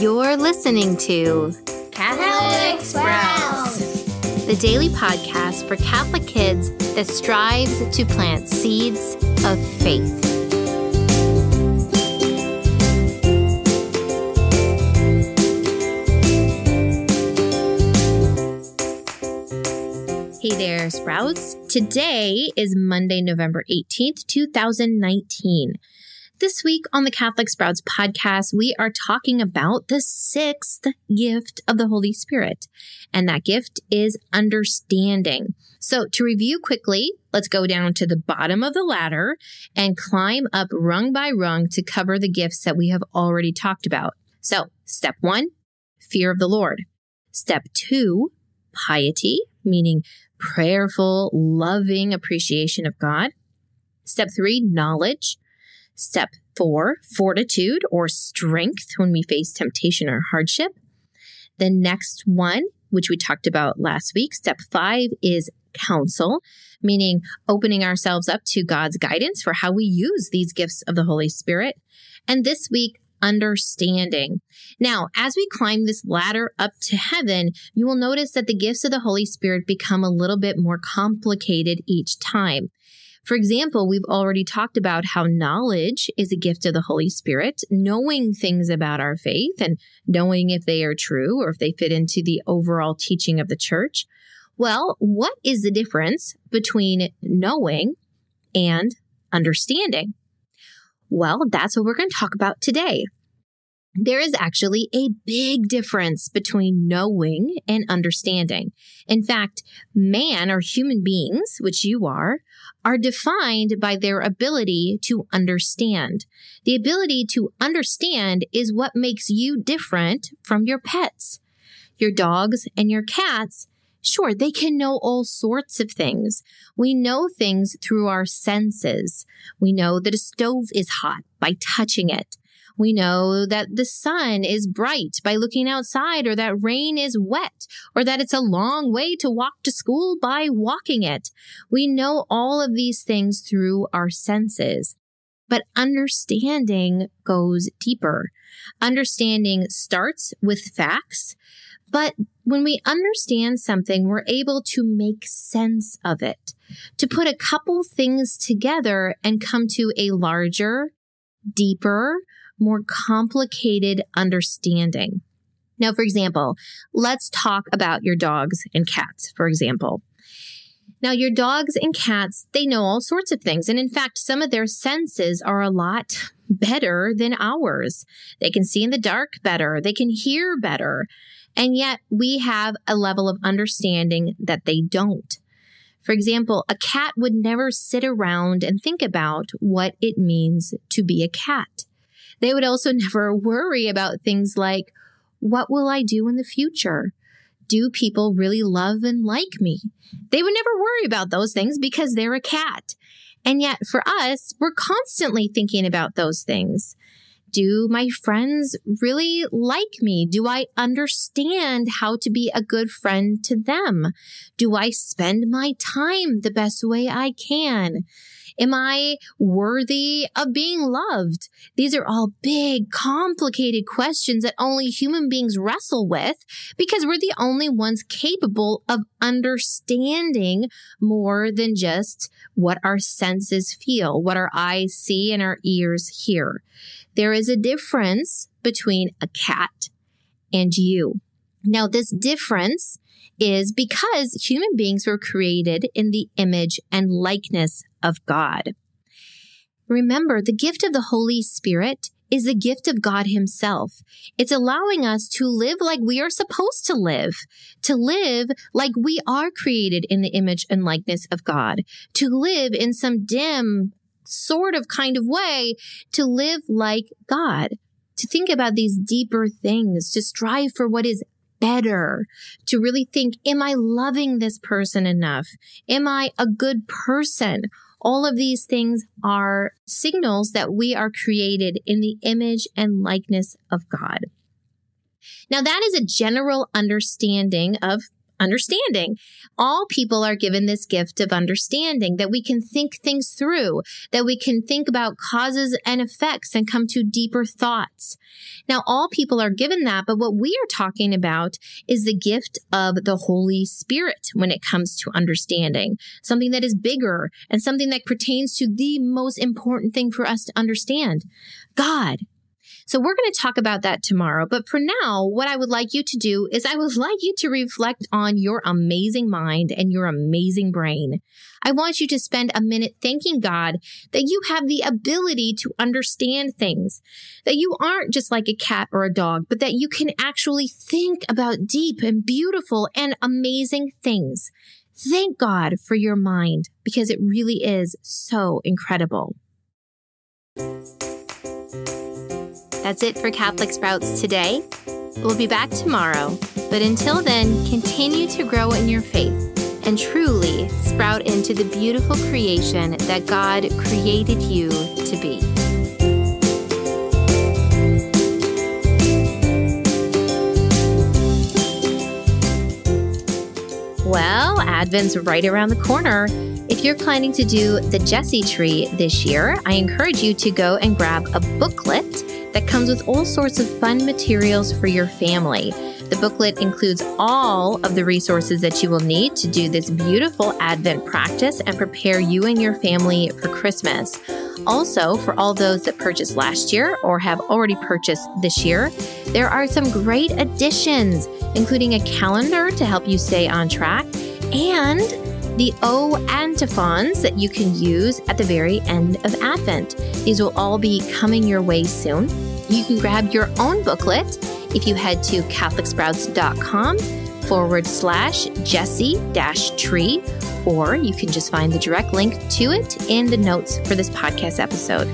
You're listening to Catholic Sprouts, the daily podcast for Catholic kids that strives to plant seeds of faith. Hey there, Sprouts. Today is Monday, November 18th, 2019. This week on the Catholic Sprouts podcast, we are talking about the sixth gift of the Holy Spirit, and that gift is understanding. So, to review quickly, let's go down to the bottom of the ladder and climb up rung by rung to cover the gifts that we have already talked about. So, step one, fear of the Lord. Step two, piety, meaning prayerful, loving appreciation of God. Step three, knowledge. Step four, fortitude or strength when we face temptation or hardship. The next one, which we talked about last week, step five is counsel, meaning opening ourselves up to God's guidance for how we use these gifts of the Holy Spirit. And this week, understanding. Now, as we climb this ladder up to heaven, you will notice that the gifts of the Holy Spirit become a little bit more complicated each time. For example, we've already talked about how knowledge is a gift of the Holy Spirit, knowing things about our faith and knowing if they are true or if they fit into the overall teaching of the church. Well, what is the difference between knowing and understanding? Well, that's what we're going to talk about today. There is actually a big difference between knowing and understanding. In fact, man or human beings, which you are, are defined by their ability to understand. The ability to understand is what makes you different from your pets. Your dogs and your cats Sure, they can know all sorts of things. We know things through our senses. We know that a stove is hot by touching it. We know that the sun is bright by looking outside, or that rain is wet, or that it's a long way to walk to school by walking it. We know all of these things through our senses. But understanding goes deeper. Understanding starts with facts, but when we understand something, we're able to make sense of it, to put a couple things together and come to a larger, deeper, more complicated understanding. Now, for example, let's talk about your dogs and cats, for example. Now, your dogs and cats, they know all sorts of things. And in fact, some of their senses are a lot better than ours. They can see in the dark better. They can hear better. And yet we have a level of understanding that they don't. For example, a cat would never sit around and think about what it means to be a cat. They would also never worry about things like, what will I do in the future? Do people really love and like me? They would never worry about those things because they're a cat. And yet for us, we're constantly thinking about those things. Do my friends really like me? Do I understand how to be a good friend to them? Do I spend my time the best way I can? Am I worthy of being loved? These are all big, complicated questions that only human beings wrestle with because we're the only ones capable of understanding more than just what our senses feel, what our eyes see and our ears hear. There is a difference between a cat and you. Now, this difference is because human beings were created in the image and likeness of God. Remember, the gift of the Holy Spirit is the gift of God Himself. It's allowing us to live like we are supposed to live, to live like we are created in the image and likeness of God, to live in some dim, sort of kind of way, to live like God, to think about these deeper things, to strive for what is better to really think, am I loving this person enough? Am I a good person? All of these things are signals that we are created in the image and likeness of God. Now, that is a general understanding of understanding. All people are given this gift of understanding that we can think things through, that we can think about causes and effects and come to deeper thoughts. Now, all people are given that, but what we are talking about is the gift of the Holy Spirit when it comes to understanding, something that is bigger and something that pertains to the most important thing for us to understand God. So we're going to talk about that tomorrow. But for now, what I would like you to do is I would like you to reflect on your amazing mind and your amazing brain. I want you to spend a minute thanking God that you have the ability to understand things, that you aren't just like a cat or a dog, but that you can actually think about deep and beautiful and amazing things. Thank God for your mind because it really is so incredible. That's it for Catholic Sprouts today. We'll be back tomorrow, but until then, continue to grow in your faith and truly sprout into the beautiful creation that God created you to be. Well, Advent's right around the corner. If you're planning to do the Jesse tree this year, I encourage you to go and grab a booklet comes with all sorts of fun materials for your family. The booklet includes all of the resources that you will need to do this beautiful Advent practice and prepare you and your family for Christmas. Also, for all those that purchased last year or have already purchased this year, there are some great additions, including a calendar to help you stay on track and the O antiphons that you can use at the very end of Advent. These will all be coming your way soon. You can grab your own booklet if you head to CatholicSprouts.com forward slash Jesse dash tree, or you can just find the direct link to it in the notes for this podcast episode.